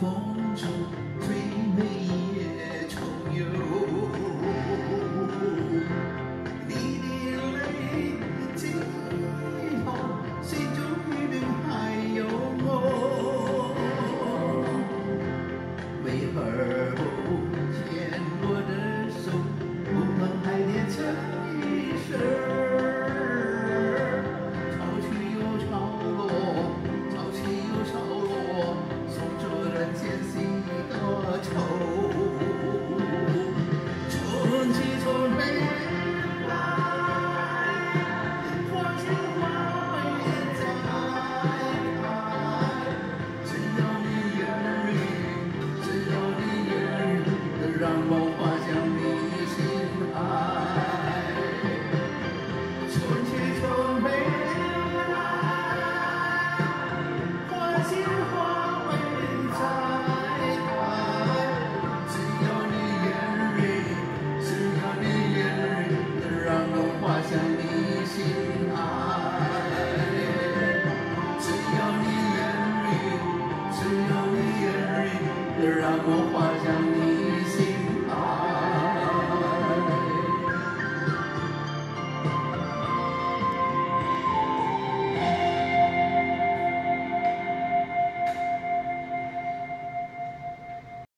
fall. 是从没。